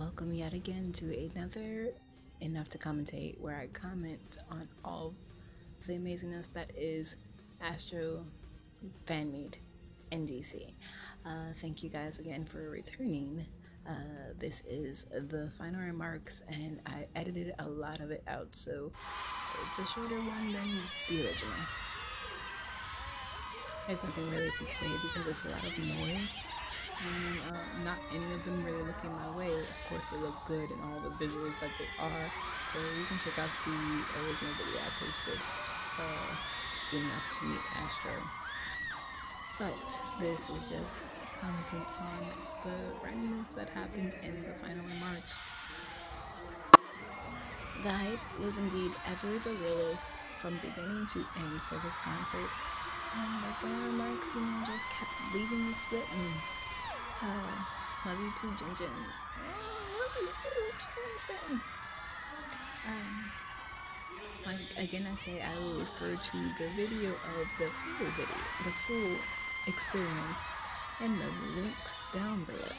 welcome yet again to another ENF2 to Commentate, where I comment on all the amazingness that is Astro Fanmeet in DC. Uh, thank you guys again for returning. Uh, this is the final remarks, and I edited a lot of it out, so it's a shorter one than the original. There's nothing really to say because there's a lot of noise and uh, not any of them really looking my way. Of course, they look good and all the visuals that they are. So you can check out the original video I posted, uh, ENF2 to meet Astro. But this is just commenting on the randomness that happened in the final remarks. The hype was indeed ever the realest from beginning to end for this concert. And the final remarks, you know, just kept leaving you splitting. Uh, love you too, Jin Jin. love you too, Jin Jin. Um, like again, I say I will refer to the video of the full video, the full experience, and the links down below.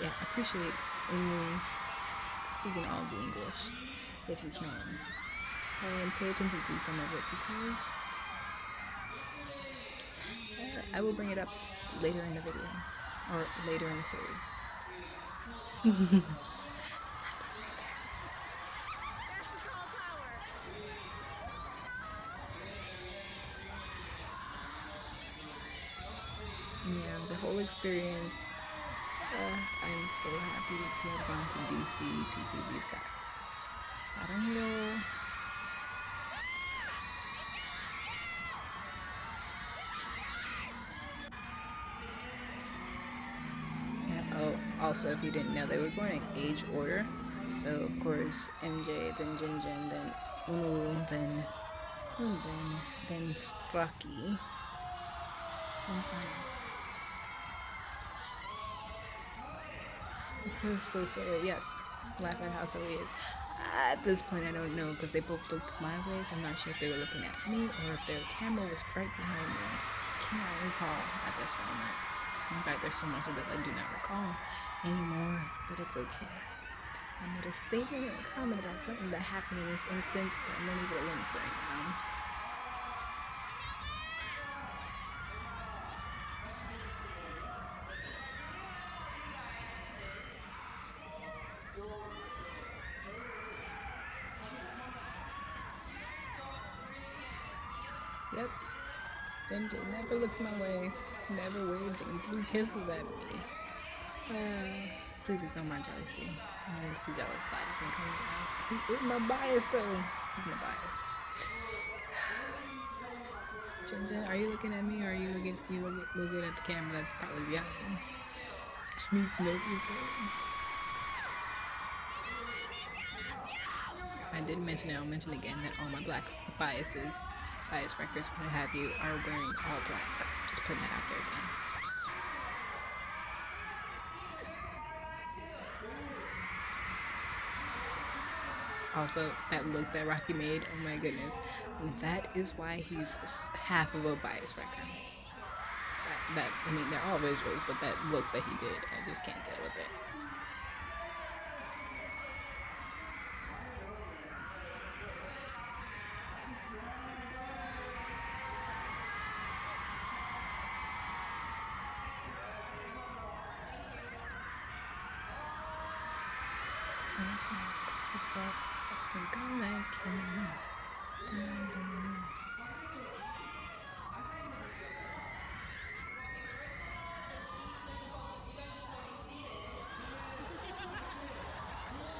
Yeah, I appreciate you speaking all the English if you can, and pay attention to some of it because I will bring it up later in the video or later in the series. yeah, the whole experience. Uh, I'm so happy to have gone to DC to see these guys. I don't know also, if you didn't know, they were going in age order. So, of course, MJ, then Jinjin, then Eunwoo, then then then Strucky. I'm sorry. so silly. Yes, laugh at how silly it is. At this point, I don't know because they both looked my way, so I'm not sure if they were looking at me or if their camera was right behind me. Cannot recall at this moment. In fact, there's so much of this I do not recall anymore, but it's okay. I'm just thinking and comment about something that happened in this instance, but I'm gonna leave it alone for right now. Yep. MJ never looked my way, never waved and blew kisses at me. Uh, please ignore my jealousy. I'm just the jealous side of my bias though. It's my bias. Jin Jin, are you looking at me or are you looking you look, looking at the camera that's probably behind me? I need to know these things. I did mention it, I'll mention again that all my black biases wreckers, what have you, are wearing all black. Just putting that out there again. Also, that look that Rocky made, oh my goodness. That is why he's half of a bias wrecker. That, that, I mean, they're all visuals, but that look that he did, I just can't deal with it.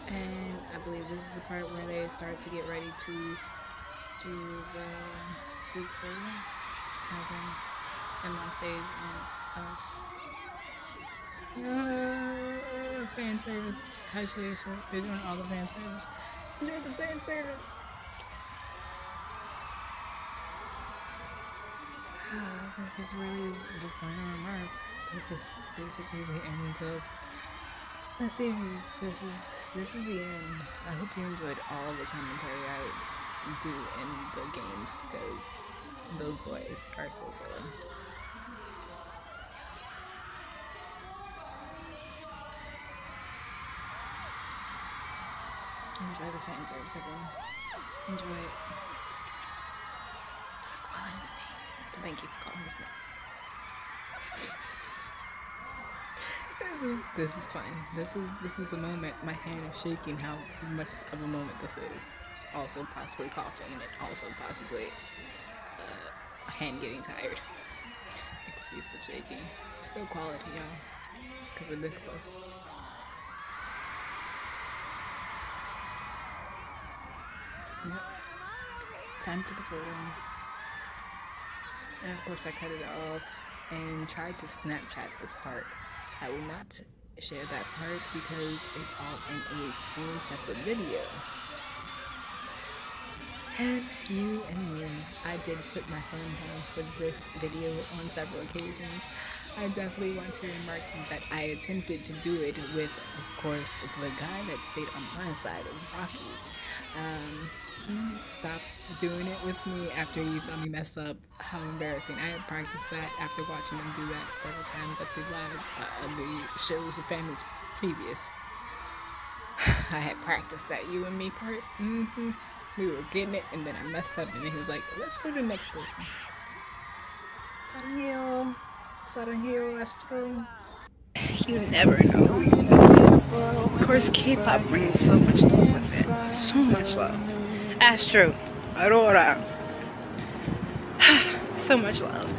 And I believe this is the part where they start to get ready to do the group photo. As in, them on stage and us. Uh, fan service. Show? They're doing all the fan service. Enjoy the fan service. This is really the final remarks. This is basically the end of the series. This is this is the end. I hope you enjoyed all the commentary I do in the games because those boys are so silly. Enjoy the fan service, everyone. Enjoy it. Stop calling his name. Thank you for calling his name. this is this is fun. This is this is a moment. My hand is shaking. How much of a moment this is. Also possibly coughing and also possibly uh, hand getting tired. Excuse the shaking. Still quality, y'all. Cause we're this close. Time for the photo. And of course I cut it off and tried to Snapchat this part. I will not share that part because it's all in a full separate video. And you and me, I did put my phone down for this video on several occasions. I definitely want to remark that I attempted to do it with, of course, the guy that stayed on my side, Rocky. Um, he stopped doing it with me after he saw me mess up. How embarrassing. I had practiced that after watching him do that several times at the live, uh, the shows of families previous. I had practiced that you and me part. Mm-hmm. We were getting it, and then I messed up, and then he was like, let's go to the next person. Sarangeo. Sarangeo Astro. You never know. You never know. Of course, K-pop brings so much love with it. So much love. Astro, Aroha. so much love.